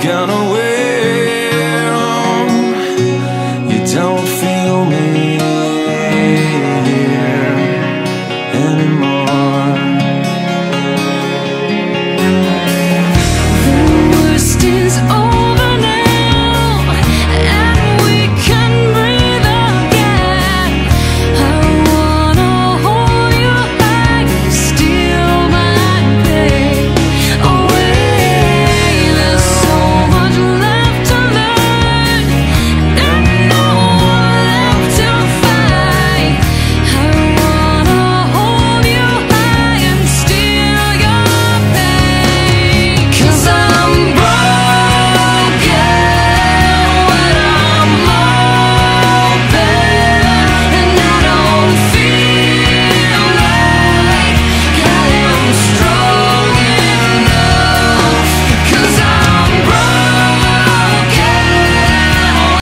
gonna wait